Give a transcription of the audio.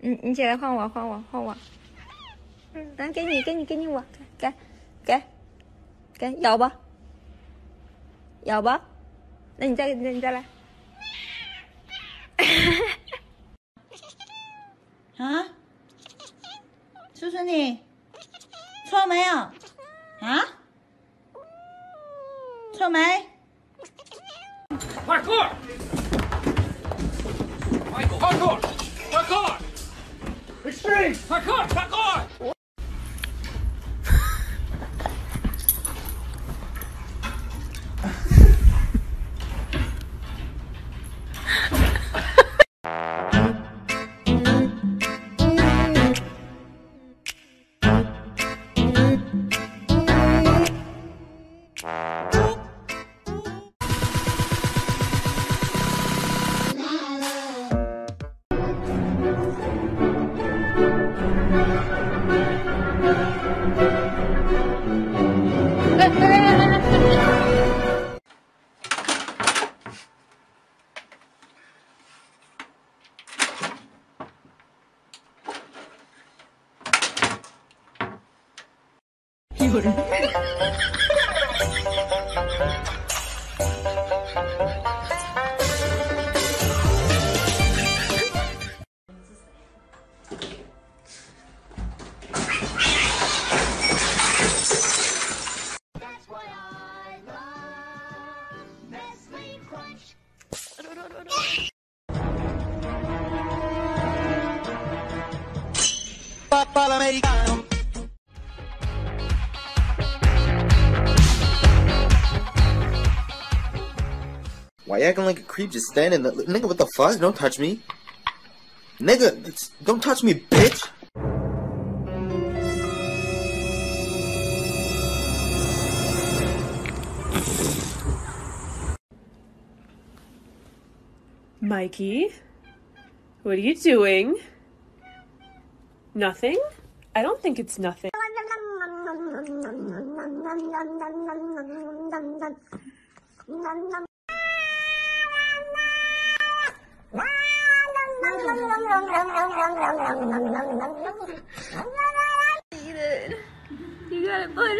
嗯，你起来换我，换我，换我。来，给你，给你，给你，我给，给，给，咬吧，咬吧。那你再，那你再来。啊？是不是你？错了没有？啊？错没？！Extreme！快有人。Why you acting like a creep just standing there? Nigga, what the fuck? Don't touch me. Nigga, don't touch me, bitch! Mikey, what are you doing? Nothing? I don't think it's nothing. You got it, bud.